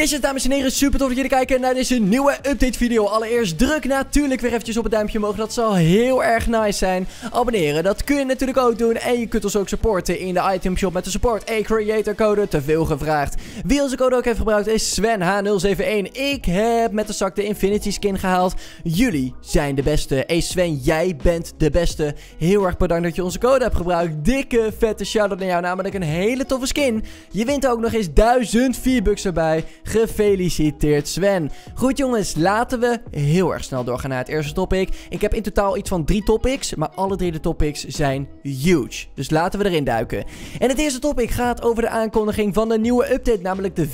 Yes, dames en heren, super tof dat jullie kijken naar deze nieuwe update video. Allereerst druk natuurlijk weer eventjes op het duimpje omhoog, dat zal heel erg nice zijn. Abonneren, dat kun je natuurlijk ook doen. En je kunt ons ook supporten in de itemshop met de support a creator code, te veel gevraagd. Wie onze code ook heeft gebruikt is SvenH071. Ik heb met de zak de Infinity skin gehaald. Jullie zijn de beste. Hey Sven, jij bent de beste. Heel erg bedankt dat je onze code hebt gebruikt. Dikke vette shout-out naar jou, namelijk een hele toffe skin. Je wint ook nog eens 1000 V-bucks erbij. Gefeliciteerd Sven. Goed jongens, laten we heel erg snel doorgaan naar het eerste topic. Ik heb in totaal iets van drie topics, maar alle drie de topics zijn huge. Dus laten we erin duiken. En het eerste topic gaat over de aankondiging van de nieuwe update, namelijk de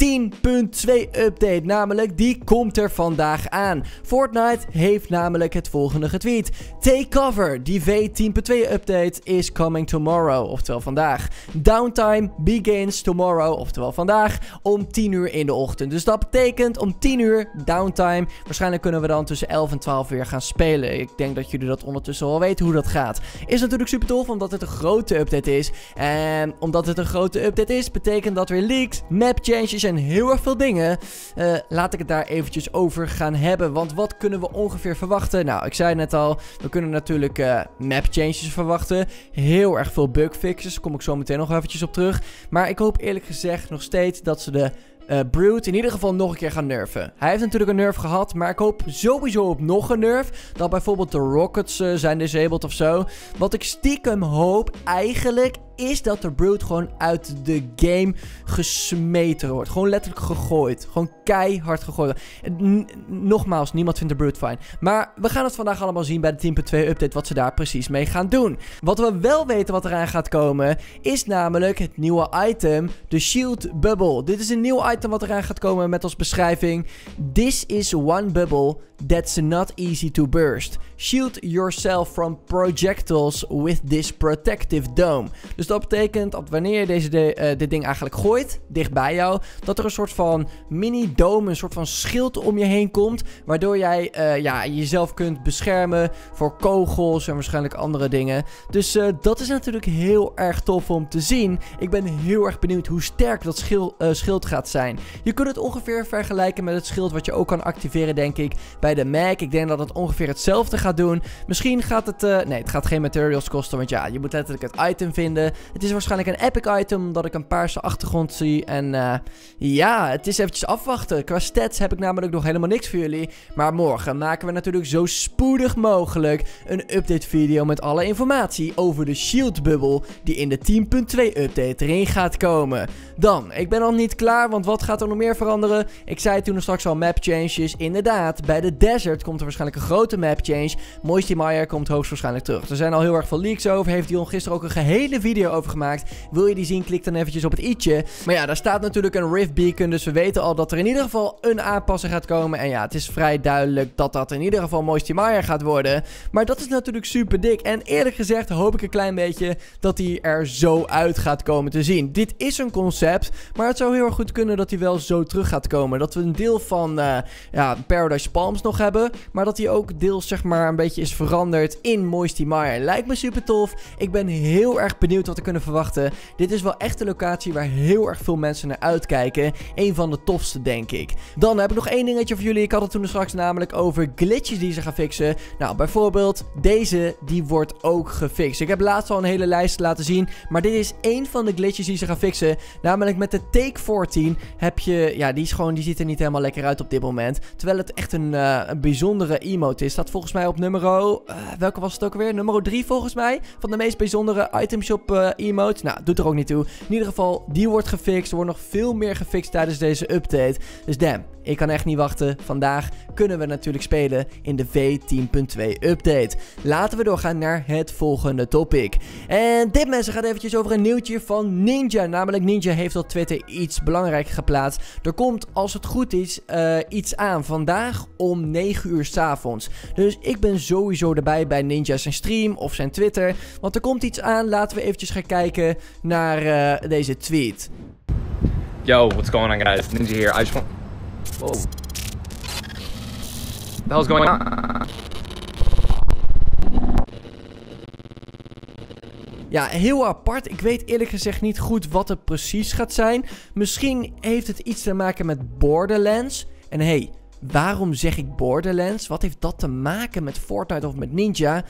V10.2 update. Namelijk, die komt er vandaag aan. Fortnite heeft namelijk het volgende getweet. Take cover, die V10.2 update is coming tomorrow, oftewel vandaag. Downtime begins tomorrow, oftewel vandaag, om 10 uur in de ochtend. Dus dat betekent om 10 uur downtime. Waarschijnlijk kunnen we dan tussen 11 en 12 weer gaan spelen. Ik denk dat jullie dat ondertussen al weten hoe dat gaat. Is natuurlijk super tof omdat het een grote update is. En omdat het een grote update is, betekent dat weer leaks, map changes heel erg veel dingen. Uh, laat ik het daar eventjes over gaan hebben. Want wat kunnen we ongeveer verwachten? Nou, ik zei net al, we kunnen natuurlijk uh, map changes verwachten. Heel erg veel bugfixes, daar kom ik zo meteen nog eventjes op terug. Maar ik hoop eerlijk gezegd nog steeds dat ze de uh, Brood in ieder geval nog een keer gaan nerven. Hij heeft natuurlijk een nerf gehad, maar ik hoop sowieso op nog een nerf. Dat bijvoorbeeld de Rockets zijn disabled of zo. Wat ik stiekem hoop eigenlijk is dat de Brood gewoon uit de game gesmeten wordt. Gewoon letterlijk gegooid. Gewoon keihard gegooid. nogmaals, niemand vindt de Brood fijn. Maar we gaan het vandaag allemaal zien bij de 10.2 update wat ze daar precies mee gaan doen. Wat we wel weten wat eraan gaat komen, is namelijk het nieuwe item, de Shield Bubble. Dit is een nieuw item wat eraan gaat komen met als beschrijving. This is one bubble that's not easy to burst. Shield yourself from projectiles with this protective dome. Dus dat betekent dat wanneer je deze de, uh, dit ding eigenlijk gooit, dicht bij jou, dat er een soort van mini-dome, een soort van schild om je heen komt, waardoor jij uh, ja, jezelf kunt beschermen voor kogels en waarschijnlijk andere dingen. Dus uh, dat is natuurlijk heel erg tof om te zien. Ik ben heel erg benieuwd hoe sterk dat schil, schild gaat zijn. Je kunt het ongeveer vergelijken met het schild wat je ook kan activeren, denk ik, bij de Mac. Ik denk dat het ongeveer hetzelfde gaat doen. Misschien gaat het... nee, het gaat geen materials kosten, want ja, je moet letterlijk het item vinden. Het is waarschijnlijk een epic item, omdat ik een paarse achtergrond zie. En uh, ja, het is eventjes afwachten. Qua stats heb ik namelijk nog helemaal niks voor jullie. Maar morgen maken we natuurlijk zo spoedig mogelijk een update video met alle informatie over de shield bubble die in de 10.2 update erin gaat komen. Dan, ik ben nog niet klaar, want wat gaat er nog meer veranderen? Ik zei toen er straks al map changes. Inderdaad, bij de desert komt er waarschijnlijk een grote map change. Moisty Meyer komt hoogstwaarschijnlijk terug. Er zijn al heel erg veel leaks over. Heeft Dion gisteren ook een gehele video over gemaakt. Wil je die zien, klik dan eventjes op het i'tje. Maar ja, daar staat natuurlijk een Rift Beacon, dus we weten al dat er in ieder geval een aanpassing gaat komen. En ja, het is vrij duidelijk dat dat in ieder geval Moisty Meyer gaat worden. Maar dat is natuurlijk super dik. En eerlijk gezegd hoop ik een klein beetje dat hij er zo uit gaat komen te zien. Dit is een concept, maar het zou heel erg goed kunnen dat hij wel zo terug gaat komen. Dat we een deel van uh, ja, Paradise Palms nog hebben, maar dat hij ook deels zeg maar een beetje is veranderd in Moisty Meyer. Lijkt me super tof. Ik ben heel erg benieuwd wat we kunnen verwachten. Dit is wel echt een locatie waar heel erg veel mensen naar uitkijken. Een van de tofste, denk ik. Dan heb ik nog één dingetje voor jullie. Ik had het toen straks namelijk over glitches die ze gaan fixen. Nou, bijvoorbeeld deze, die wordt ook gefixt. Ik heb laatst al een hele lijst laten zien. Maar dit is één van de glitches die ze gaan fixen. Namelijk met de Take 14 heb je... Ja, die, is gewoon, die ziet er niet helemaal lekker uit op dit moment. Terwijl het echt een, uh, een bijzondere emote is. Dat volgens mij op nummer... Uh, welke was het ook weer? Nummer 3 volgens mij. Van de meest bijzondere itemshop uh, emotes. Nou, doet er ook niet toe. In ieder geval, die wordt gefixt. Er wordt nog veel meer gefixt tijdens deze update. Dus damn, ik kan echt niet wachten. Vandaag kunnen we natuurlijk spelen in de V10.2 update. Laten we doorgaan naar het volgende topic. En dit mensen gaat eventjes over een nieuwtje van Ninja. Namelijk Ninja heeft op Twitter iets belangrijks geplaatst. Er komt, als het goed is, uh, iets aan. Vandaag om 9 uur s avonds. Dus ik ben sowieso erbij bij Ninja zijn stream of zijn Twitter. Want er komt iets aan. Laten we eventjes gaan kijken naar uh, deze tweet. Yo, what's going on guys? Ninja here. I just. Whoa. The hell's going on? ja, heel apart. Ik weet eerlijk gezegd niet goed wat het precies gaat zijn. Misschien heeft het iets te maken met Borderlands. En hey, waarom zeg ik Borderlands? Wat heeft dat te maken met Fortnite of met Ninja?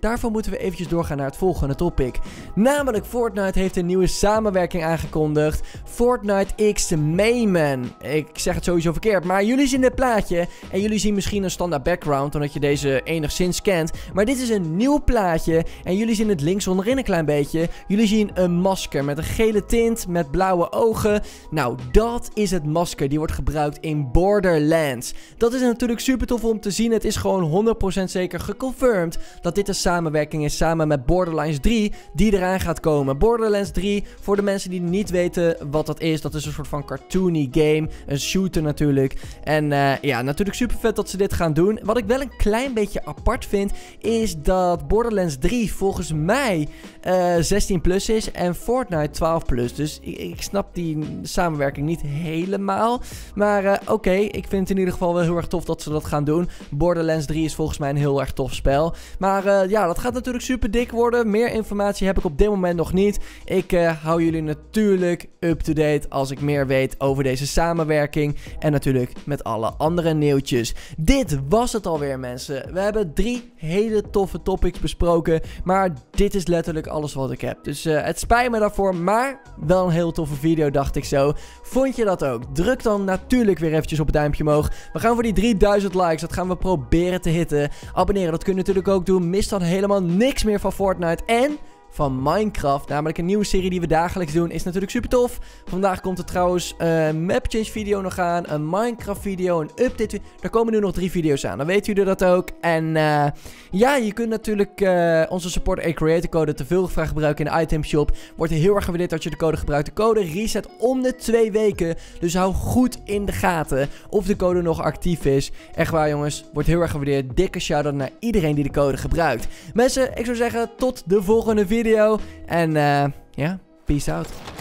Daarvoor moeten we eventjes doorgaan naar het volgende topic. Namelijk Fortnite heeft een nieuwe samenwerking aangekondigd. Fortnite X Mayman. Ik zeg het sowieso verkeerd, maar jullie zien dit plaatje. En jullie zien misschien een standaard background, omdat je deze enigszins kent. Maar dit is een nieuw plaatje. En jullie zien het links onderin een klein beetje. Jullie zien een masker met een gele tint, met blauwe ogen. Nou, dat is het masker. Die wordt gebruikt in Borderlands. Dat is natuurlijk super tof om te zien. Het is gewoon 100% zeker geconfirmed dat dit een samenwerking is samen met Borderlands 3 die eraan gaat komen. Borderlands 3, voor de mensen die niet weten wat dat is, dat is een soort van cartoony game, een shooter natuurlijk. En uh, ja, natuurlijk super vet dat ze dit gaan doen. Wat ik wel een klein beetje apart vind, is dat Borderlands 3 volgens mij uh, eh, 16 plus is en Fortnite 12 plus. Dus ik, ik snap die samenwerking niet helemaal. Maar uh, oké, ik vind het in ieder geval wel heel erg tof dat ze dat gaan doen. Borderlands 3 is volgens mij een heel erg tof spel. Maar ja, ja, dat gaat natuurlijk super dik worden. Meer informatie heb ik op dit moment nog niet. Ik uh, hou jullie natuurlijk up-to-date als ik meer weet over deze samenwerking. En natuurlijk met alle andere nieuwtjes. Dit was het alweer mensen. We hebben drie hele toffe topics besproken. Maar dit is letterlijk alles wat ik heb. Dus uh, het spijt me daarvoor. Maar wel een heel toffe video dacht ik zo. Vond je dat ook? Druk dan natuurlijk weer eventjes op het duimpje omhoog. We gaan voor die 3000 likes. Dat gaan we proberen te hitten. Abonneren, dat kun je natuurlijk ook doen. Mis dan helemaal niks meer van Fortnite. En van Minecraft. Namelijk een nieuwe serie die we dagelijks doen. Is natuurlijk super tof. Vandaag komt er trouwens een map change video nog aan. Een Minecraft video. Een update. Er komen nu nog drie video's aan. Dan weten jullie dat ook. En uh, ja, je kunt natuurlijk uh, onze support a creator code te veel gevraagd gebruiken in de item shop. Wordt heel erg gewaardeerd dat je de code gebruikt. De code reset om de twee weken. Dus hou goed in de gaten of de code nog actief is. Echt waar jongens. Wordt heel erg gewaardeerd. Dikke shout-out naar iedereen die de code gebruikt. Mensen, ik zou zeggen tot de volgende video video. En uh, ja, peace out.